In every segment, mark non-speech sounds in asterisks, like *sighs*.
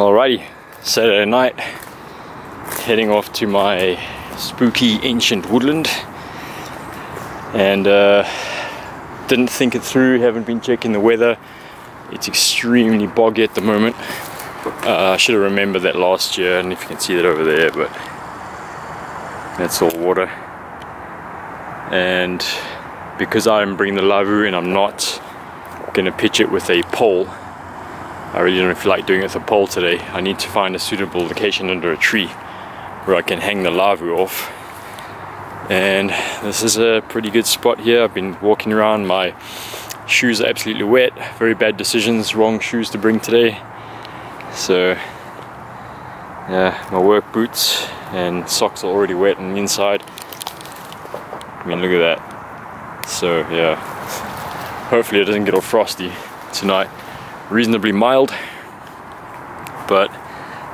Alrighty, Saturday night, heading off to my spooky ancient woodland and uh, didn't think it through, haven't been checking the weather. It's extremely boggy at the moment. Uh, I should have remembered that last year and if you can see that over there but that's all water and because I'm bringing the lavvu and I'm not gonna pitch it with a pole I really don't feel like doing it with a pole today. I need to find a suitable location under a tree where I can hang the lavvu off. And this is a pretty good spot here. I've been walking around, my shoes are absolutely wet. Very bad decisions, wrong shoes to bring today. So, yeah, my work boots and socks are already wet on the inside. I mean, look at that. So, yeah, hopefully it doesn't get all frosty tonight reasonably mild but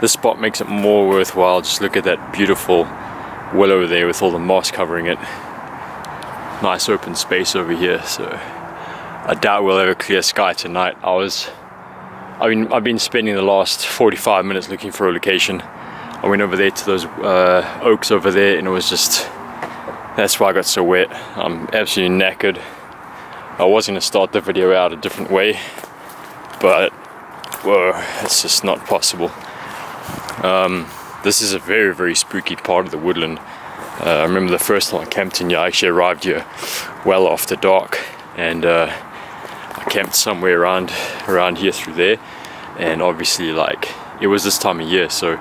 this spot makes it more worthwhile. Just look at that beautiful willow there with all the moss covering it. Nice open space over here so I doubt we'll have a clear sky tonight. I was I mean I've been spending the last 45 minutes looking for a location. I went over there to those uh, oaks over there and it was just that's why I got so wet. I'm absolutely knackered. I was going to start the video out a different way but whoa, it's just not possible. Um, this is a very, very spooky part of the woodland. Uh, I remember the first time I camped in here, I actually arrived here well after dark and uh, I camped somewhere around around here through there and obviously like it was this time of year so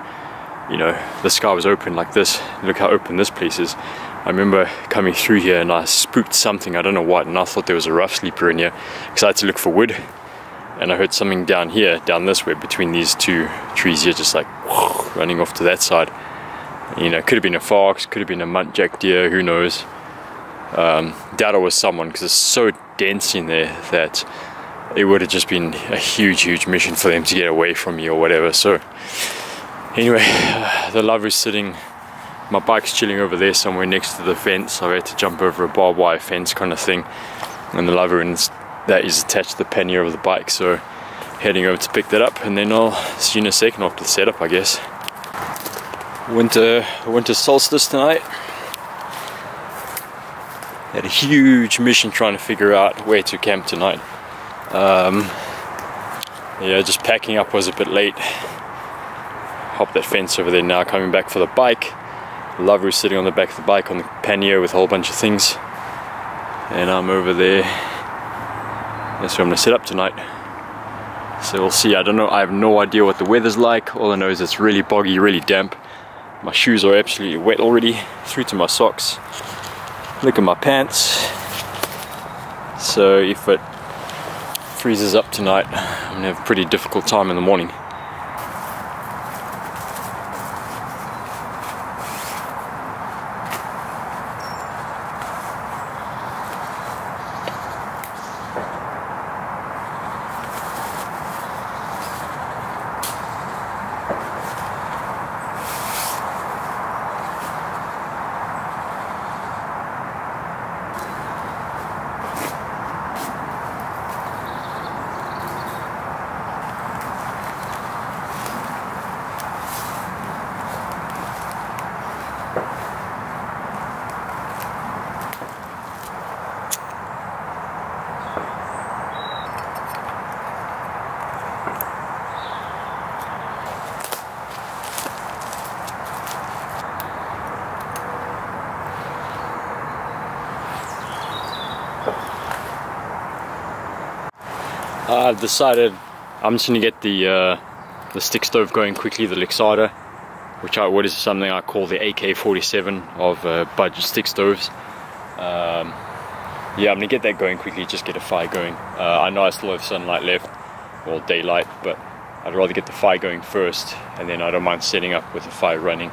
you know the sky was open like this look how open this place is I remember coming through here and I spooked something I don't know what and I thought there was a rough sleeper in here because I had to look for wood and I heard something down here, down this way, between these two trees here, just like *laughs* running off to that side. You know, could have been a fox, could have been a muntjac deer, who knows. Um, doubt it was someone because it's so dense in there that it would have just been a huge, huge mission for them to get away from me or whatever. So, anyway, *sighs* the lavvu is sitting. My bike's chilling over there somewhere next to the fence. I had to jump over a barbed wire fence kind of thing, and the lover lavvu that is attached to the pannier of the bike. So heading over to pick that up and then I'll see you in a second after the setup I guess. Winter, winter solstice tonight. Had a huge mission trying to figure out where to camp tonight. Um, yeah, just packing up was a bit late. Hop that fence over there now, coming back for the bike. Lavvu sitting on the back of the bike on the pannier with a whole bunch of things. And I'm over there that's where I'm gonna sit up tonight. So we'll see, I don't know, I have no idea what the weather's like. All I know is it's really boggy, really damp. My shoes are absolutely wet already, through to my socks. Look at my pants. So if it freezes up tonight, I'm gonna have a pretty difficult time in the morning. I've decided I'm just gonna get the uh, the stick stove going quickly, the Lixada, which I, what is something I call the AK-47 of uh, budget stick stoves. Um, yeah, I'm gonna get that going quickly, just get a fire going. Uh, I know I still have sunlight left, or daylight, but I'd rather get the fire going first, and then I don't mind setting up with the fire running.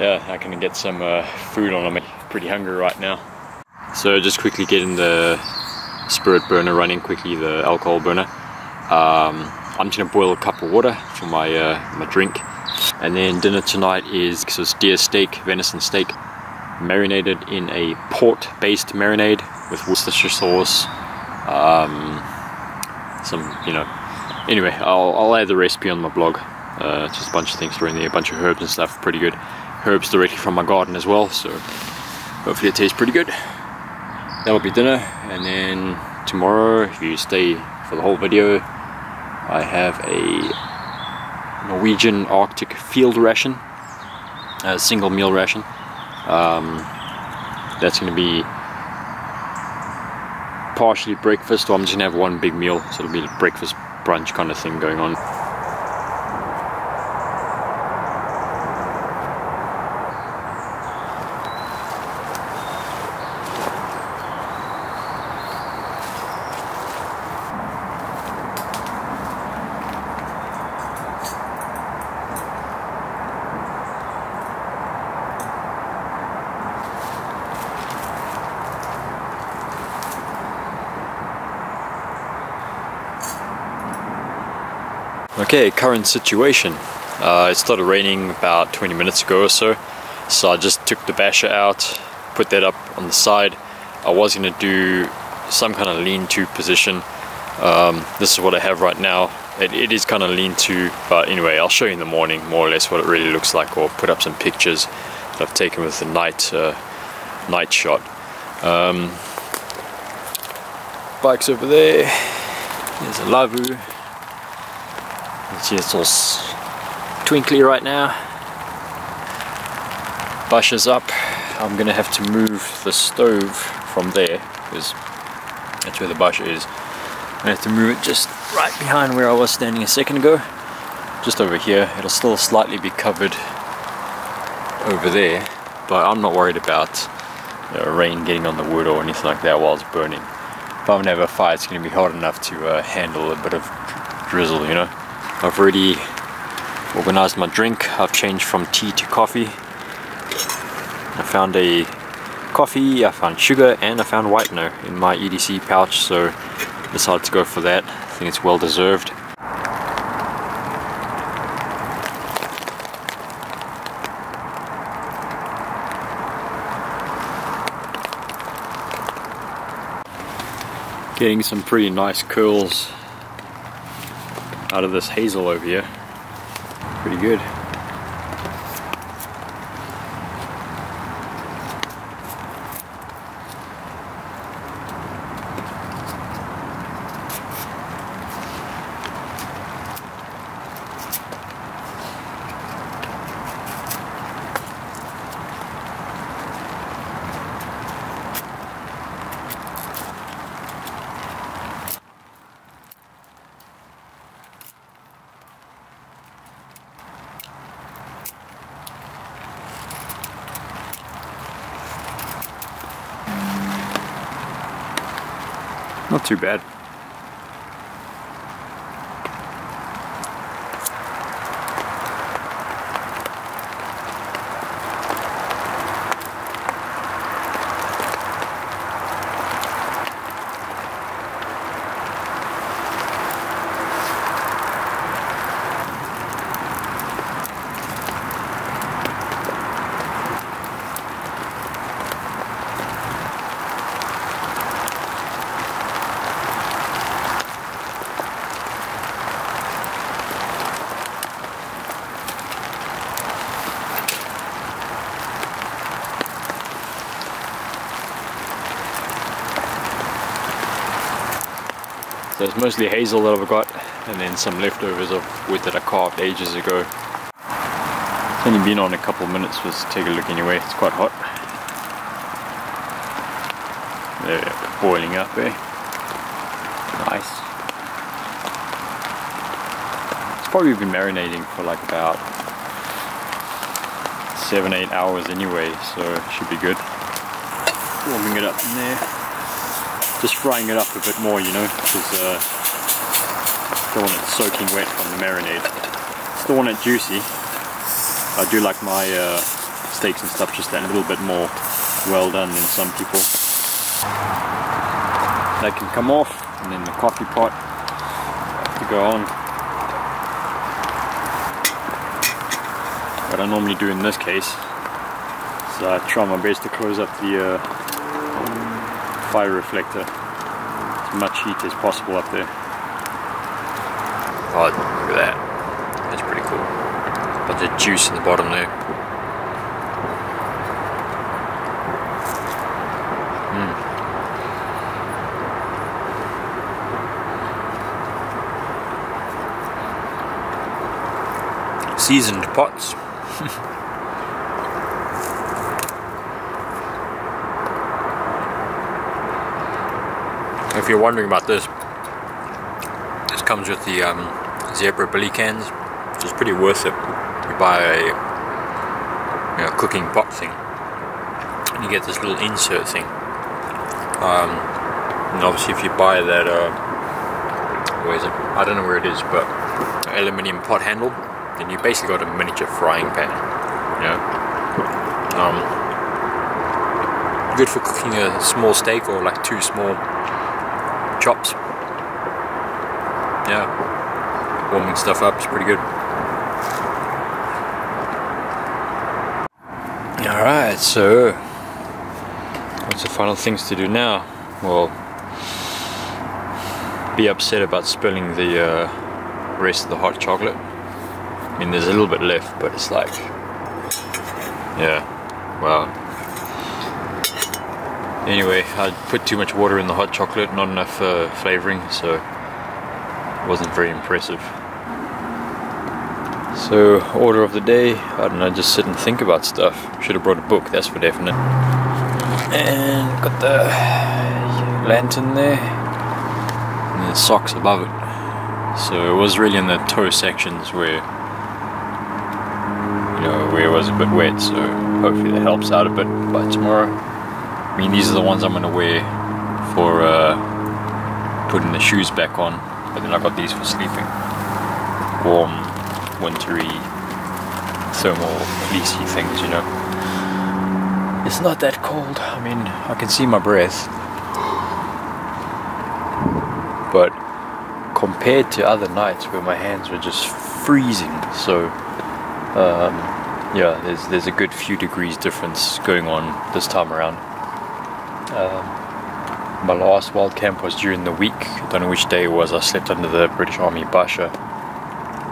Yeah, I can get some uh, food on. I'm pretty hungry right now. So just quickly getting the spirit burner running quickly, the alcohol burner. Um, I'm just gonna boil a cup of water for my uh, my drink, and then dinner tonight is so deer steak, venison steak, marinated in a port-based marinade with Worcestershire sauce. Um, some, you know. Anyway, I'll, I'll add the recipe on my blog. Uh, just a bunch of things thrown in there, a bunch of herbs and stuff, pretty good. Herbs directly from my garden as well, so hopefully it tastes pretty good. That'll be dinner, and then tomorrow, if you stay for the whole video, I have a Norwegian Arctic field ration, a single meal ration. Um, that's going to be partially breakfast, or I'm just to have one big meal, so it'll be a breakfast brunch kind of thing going on. Okay, current situation. Uh, it started raining about 20 minutes ago or so, so I just took the basha out, put that up on the side. I was going to do some kind of lean-to position. Um, this is what I have right now. It, it is kind of lean-to, but anyway, I'll show you in the morning more or less what it really looks like, or put up some pictures that I've taken with the night uh, night shot. Um, bike's over there. There's a Lavvu. See, it's all twinkly right now. Basha's up. I'm gonna have to move the stove from there because that's where the bush is. I have to move it just right behind where I was standing a second ago. Just over here. It'll still slightly be covered over there, but I'm not worried about you know, rain getting on the wood or anything like that while it's burning. If I'm gonna have a fire, it's gonna be hot enough to uh, handle a bit of drizzle, you know. I've already organized my drink. I've changed from tea to coffee. I found a coffee, I found sugar, and I found whitener in my EDC pouch, so decided to go for that. I think it's well deserved. Getting some pretty nice curls out of this hazel over here. Pretty good. Too bad. It's mostly hazel that I've got and then some leftovers of wood that I carved ages ago. It's only been on a couple minutes, let's take a look anyway, it's quite hot. There, boiling up there. Nice. It's probably been marinating for like about seven, eight hours anyway, so it should be good. Warming it up in there just frying it up a bit more, you know, because uh, don't want it soaking wet from the marinade. Still want it juicy. I do like my uh, steaks and stuff just a little bit more well done than some people. That can come off, and then the coffee pot to go on. What I normally do in this case is I try my best to close up the uh, fire reflector as much heat as possible up there. Oh, look at that. That's pretty cool. But the juice in the bottom there. Mm. Seasoned pots. *laughs* if you're wondering about this, this comes with the um, zebra billy cans, which is pretty worth it. You buy a you know, cooking pot thing, and you get this little insert thing. Um, and obviously, if you buy that, uh, where is it? I don't know where it is, but aluminium pot handle, then you basically got a miniature frying pan. You know, um, good for cooking a small steak or like two small chops. Yeah, warming stuff up is pretty good. Alright, so what's the final things to do now? Well, be upset about spilling the uh, rest of the hot chocolate. I mean, there's a little bit left, but it's like, yeah, well. Anyway, I put too much water in the hot chocolate, not enough uh, flavoring, so it wasn't very impressive. So, order of the day, I don't know, just sit and think about stuff. Should have brought a book, that's for definite. And got the lantern there, and the socks above it. So it was really in the toe sections where, you know, where it was a bit wet, so hopefully that helps out a bit by tomorrow. I mean, these are the ones I'm going to wear for uh, putting the shoes back on, but then I got these for sleeping. Warm, wintry, thermal, fleecy things, you know. It's not that cold. I mean, I can see my breath. But compared to other nights where my hands were just freezing, so um, yeah, there's there's a good few degrees difference going on this time around. Um, my last wild camp was during the week. I don't know which day it was. I slept under the British Army Basha,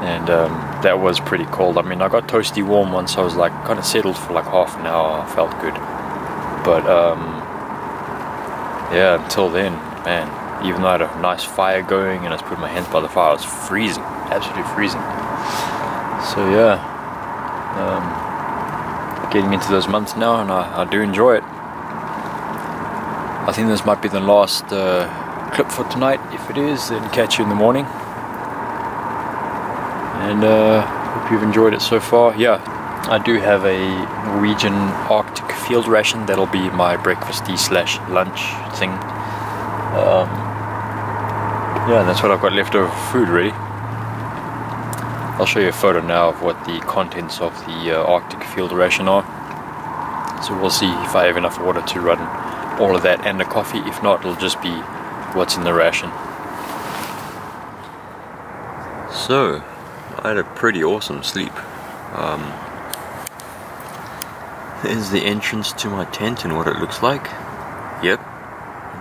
and um, that was pretty cold. I mean, I got toasty warm once. I was like kind of settled for like half an hour. I felt good, but um, yeah, until then, man. Even though I had a nice fire going and I was putting my hands by the fire, I was freezing, absolutely freezing. So yeah, um, getting into those months now, and I, I do enjoy it. I think this might be the last uh, clip for tonight. If it is, then catch you in the morning. And uh, hope you've enjoyed it so far. Yeah, I do have a Norwegian Arctic field ration. That'll be my breakfasty slash lunch thing. Um, yeah, that's what I've got left over food, really. I'll show you a photo now of what the contents of the uh, Arctic field ration are. So we'll see if I have enough water to run all of that and the coffee. If not, it'll just be what's in the ration. So, I had a pretty awesome sleep. Um, here's the entrance to my tent and what it looks like. Yep,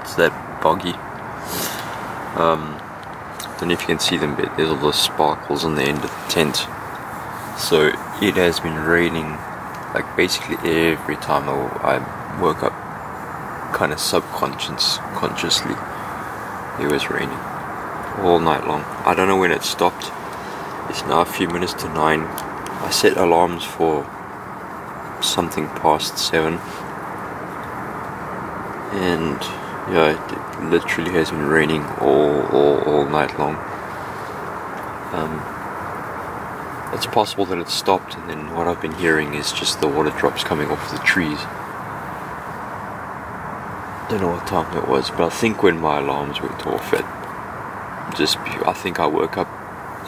it's that boggy. Um, don't know if you can see them, but there's all the sparkles on the end of the tent. So it has been raining, like basically every time I woke up, kind of subconscious, consciously. It was raining all night long. I don't know when it stopped. It's now a few minutes to nine. I set alarms for something past seven, and yeah, it literally has been raining all, all, all night long. Um, it's possible that it stopped, and then what I've been hearing is just the water drops coming off the trees. Don't know what time it was, but I think when my alarms went off, it just I think I woke up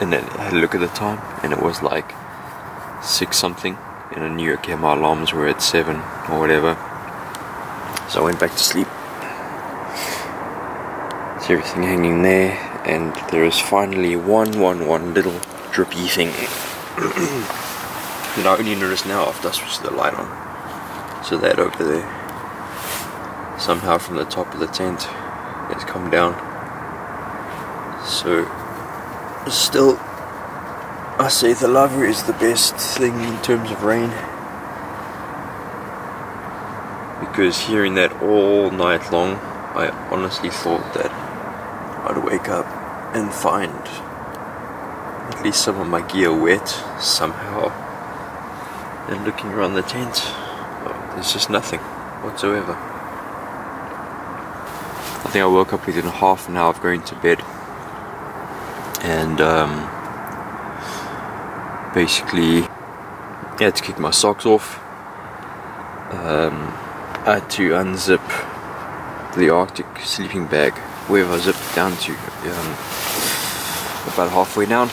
and then I had a look at the time, and it was like six something, and I knew okay my alarms were at seven or whatever. So I went back to sleep. See everything hanging there, and there is finally one, one, one little drippy thing *clears throat* that I only noticed now after I switched the light on. So that over there, somehow from the top of the tent, has come down. So, still I say the lavvu is the best thing in terms of rain. Because hearing that all night long, I honestly thought that I'd wake up and find at least some of my gear wet somehow. And looking around the tent, oh, there's just nothing whatsoever. I think I woke up within half an hour of going to bed. And um, basically, I had to kick my socks off. Um, I had to unzip the Arctic sleeping bag, where I zipped down to um, about halfway down,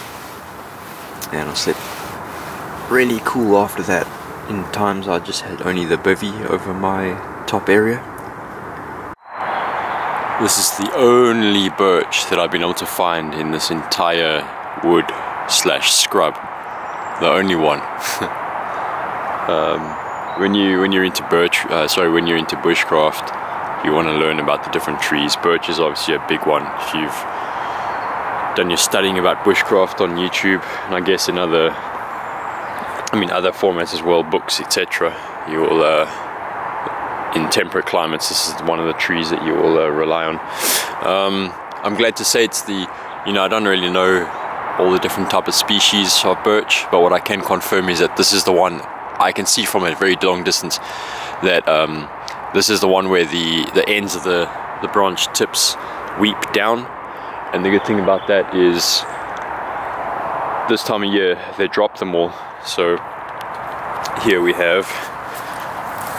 and I slept really cool after that. In times, I just had only the bivy over my top area. This is the only birch that I've been able to find in this entire wood slash scrub. The only one. *laughs* um, when you when you're into birch, uh, sorry, when you're into bushcraft, you want to learn about the different trees. Birch is obviously a big one. If you've done your studying about bushcraft on YouTube, and I guess in other, I mean other formats as well, books, etc. You will, uh, in temperate climates, this is one of the trees that you will uh, rely on. Um, I'm glad to say it's the, you know, I don't really know all the different type of species of birch, but what I can confirm is that this is the one I can see from a very long distance that um, this is the one where the, the ends of the, the branch tips weep down. And the good thing about that is this time of year they drop them all. So here we have,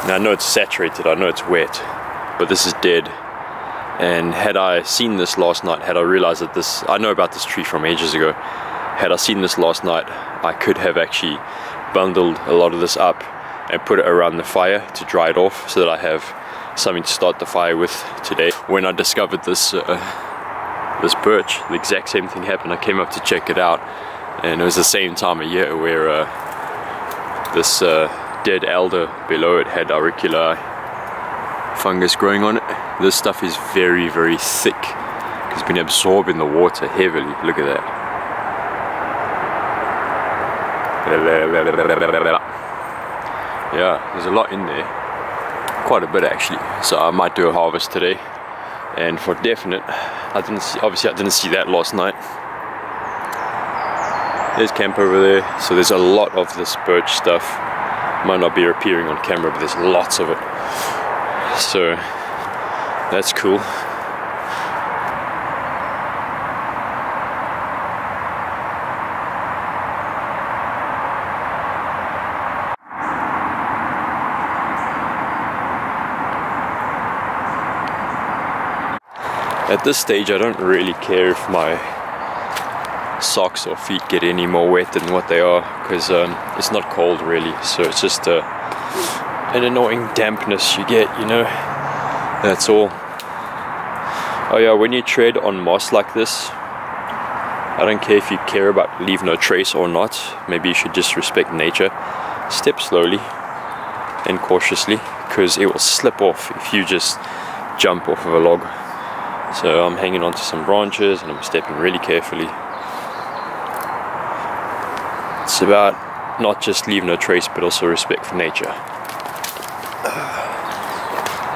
now I know it's saturated, I know it's wet, but this is dead. And had I seen this last night, had I realized that this, I know about this tree from ages ago, had I seen this last night, I could have actually bundled a lot of this up and put it around the fire to dry it off so that I have something to start the fire with today. When I discovered this uh, this birch, the exact same thing happened. I came up to check it out and it was the same time of year where uh, this uh, dead elder below it had auricula fungus growing on it. This stuff is very, very thick. It's been absorbing the water heavily. Look at that. Yeah, there's a lot in there. Quite a bit actually. So I might do a harvest today. And for definite, I didn't see, obviously I didn't see that last night. There's camp over there. So there's a lot of this birch stuff. Might not be appearing on camera, but there's lots of it. So that's cool. At this stage I don't really care if my socks or feet get any more wet than what they are because um, it's not cold really so it's just uh, an annoying dampness you get you know? That's all. Oh yeah when you tread on moss like this I don't care if you care about leave no trace or not maybe you should just respect nature. Step slowly and cautiously because it will slip off if you just jump off of a log. So I'm hanging onto some branches and I'm stepping really carefully. It's about not just leave no trace but also respect for nature.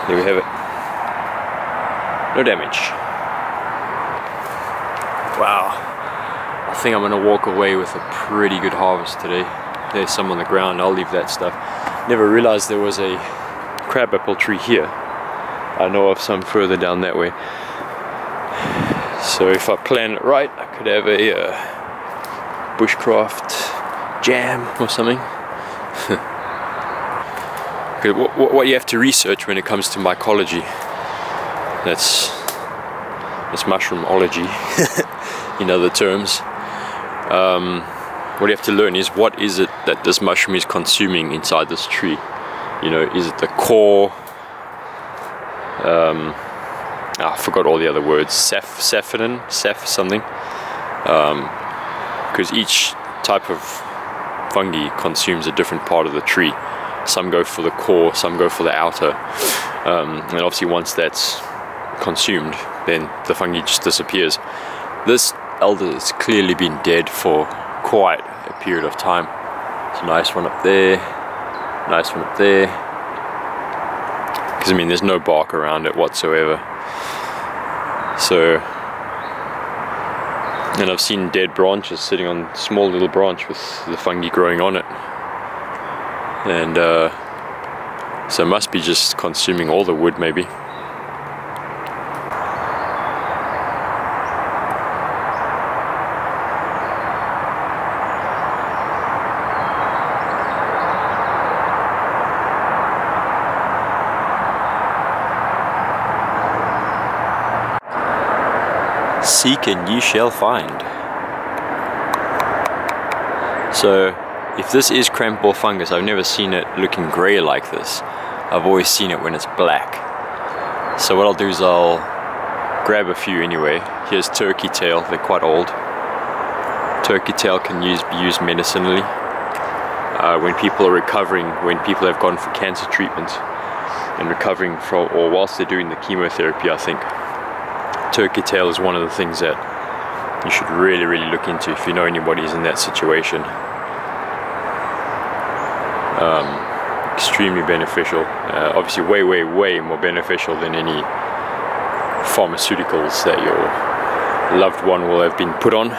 There we have it. No damage. Wow. I think I'm gonna walk away with a pretty good harvest today. There's some on the ground, I'll leave that stuff. Never realized there was a crabapple tree here. I know of some further down that way. So if I plan it right, I could have a uh, bushcraft jam or something. *laughs* what, what you have to research when it comes to mycology, that's, that's mushroomology *laughs* in other terms. Um, what you have to learn is what is it that this mushroom is consuming inside this tree. You know, is it the core? Um, oh, I forgot all the other words, ceph, cephalin, ceph something. Because um, each type of fungi consumes a different part of the tree. Some go for the core, some go for the outer. Um, and obviously once that's consumed, then the fungi just disappears. This elder has clearly been dead for quite a period of time. It's a nice one up there, nice one up there. Because I mean, there's no bark around it whatsoever. So, and I've seen dead branches sitting on small little branch with the fungi growing on it. And uh, so it must be just consuming all the wood maybe. Seek and ye shall find. So, if this is cramp ball fungus, I've never seen it looking grey like this. I've always seen it when it's black. So what I'll do is I'll grab a few anyway. Here's turkey tail, they're quite old. Turkey tail can use, be used medicinally. Uh, when people are recovering, when people have gone for cancer treatment and recovering from, or whilst they're doing the chemotherapy, I think turkey tail is one of the things that you should really, really look into if you know anybody is in that situation. Um, extremely beneficial. Uh, obviously, way, way, way more beneficial than any pharmaceuticals that your loved one will have been put on.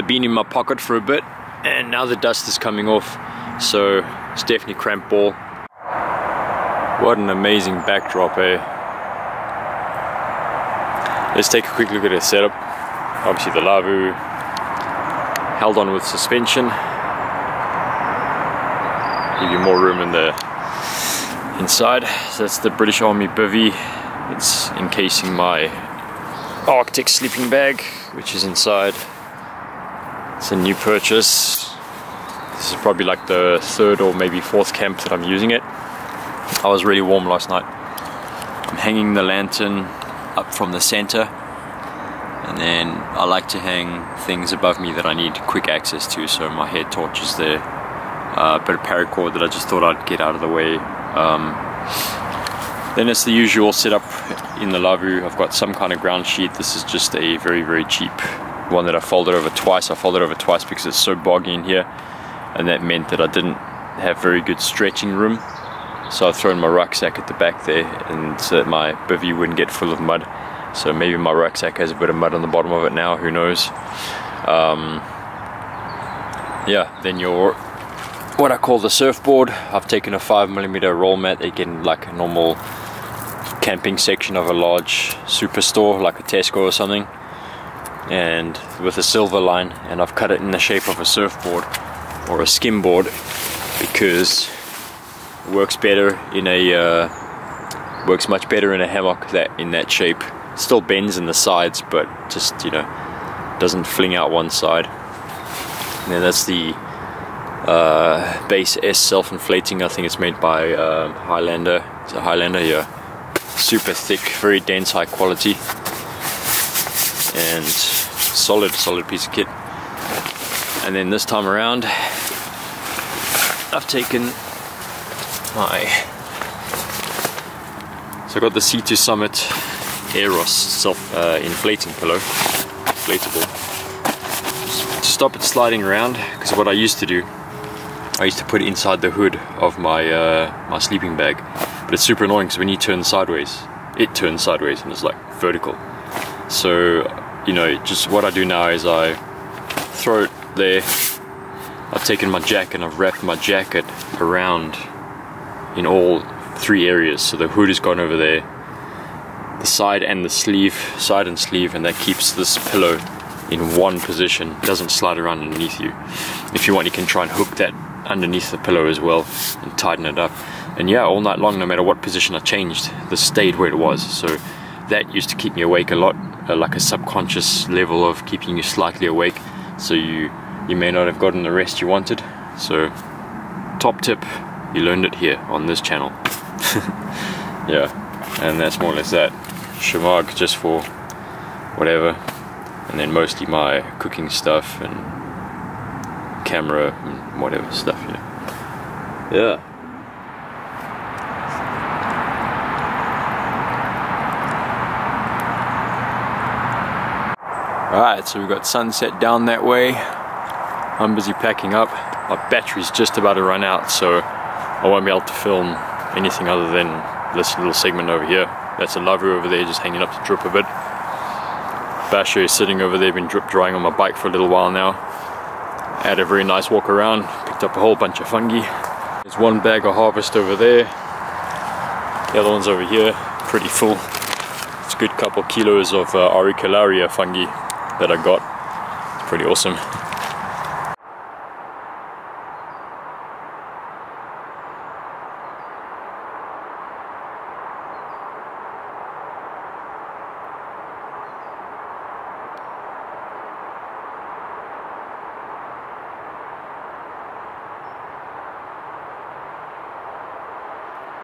They've been in my pocket for a bit and now the dust is coming off so it's definitely cramp ball. What an amazing backdrop eh? Let's take a quick look at the setup. Obviously the Lavvu held on with suspension. Give you more room in the inside. So that's the British Army bivy. It's encasing my Arctic sleeping bag, which is inside. A new purchase. This is probably like the third or maybe fourth camp that I'm using it. I was really warm last night. I'm hanging the lantern up from the center and then I like to hang things above me that I need quick access to so my head torch is there. Uh, a bit of paracord that I just thought I'd get out of the way. Um, then it's the usual setup in the Lavvu. I've got some kind of ground sheet. This is just a very, very cheap one that I folded over twice. I folded over twice because it's so boggy in here and that meant that I didn't have very good stretching room. So I've thrown my rucksack at the back there and so that my bivy wouldn't get full of mud. So maybe my rucksack has a bit of mud on the bottom of it now, who knows. Um, yeah, then your what I call the surfboard. I've taken a 5mm roll mat, again, like a normal camping section of a large superstore like a Tesco or something and with a silver line and I've cut it in the shape of a surfboard or a skimboard because it works better in a uh, works much better in a hammock that in that shape. Still bends in the sides but just you know doesn't fling out one side. And then that's the uh, base S self-inflating. I think it's made by uh, Highlander. It's a Highlander here super thick very dense high quality and solid, solid piece of kit. And then this time around, I've taken my, so I've got the Sea to Summit Aeros self uh, inflating pillow, inflatable. To stop it sliding around, because what I used to do, I used to put it inside the hood of my uh, my sleeping bag, but it's super annoying because when you turn sideways, it turns sideways and it's like vertical. So you know, just what I do now is I throw it there. I've taken my jacket and I've wrapped my jacket around in all three areas. So the hood has gone over there, the side and the sleeve, side and sleeve, and that keeps this pillow in one position. It doesn't slide around underneath you. If you want, you can try and hook that underneath the pillow as well and tighten it up. And yeah, all night long, no matter what position I changed, this stayed where it was. So that used to keep me awake a lot, uh, like a subconscious level of keeping you slightly awake. So you you may not have gotten the rest you wanted. So, top tip, you learned it here on this channel. *laughs* yeah, and that's more or less that. Shemagh just for whatever, and then mostly my cooking stuff and camera and whatever stuff, you know. Yeah. Alright, so we've got sunset down that way. I'm busy packing up. My battery's just about to run out, so I won't be able to film anything other than this little segment over here. That's a Lavvu over there just hanging up to drip a bit. Basha is sitting over there, been drip drying on my bike for a little while now. Had a very nice walk around, picked up a whole bunch of fungi. There's one bag of harvest over there. The other one's over here, pretty full. It's a good couple kilos of uh, auricularia fungi that I got. It's pretty awesome.